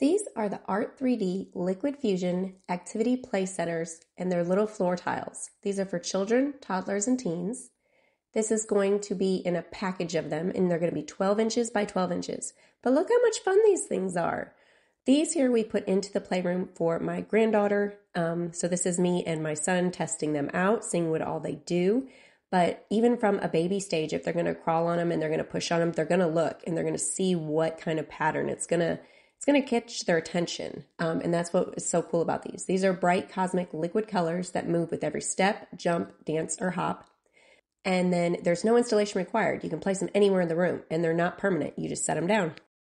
These are the Art 3D Liquid Fusion Activity Play Centers and their little floor tiles. These are for children, toddlers, and teens. This is going to be in a package of them, and they're going to be 12 inches by 12 inches. But look how much fun these things are. These here we put into the playroom for my granddaughter. Um, so this is me and my son testing them out, seeing what all they do. But even from a baby stage, if they're going to crawl on them and they're going to push on them, they're going to look and they're going to see what kind of pattern it's going to it's going to catch their attention. Um, and that's what is so cool about these. These are bright cosmic liquid colors that move with every step, jump, dance, or hop. And then there's no installation required. You can place them anywhere in the room and they're not permanent. You just set them down.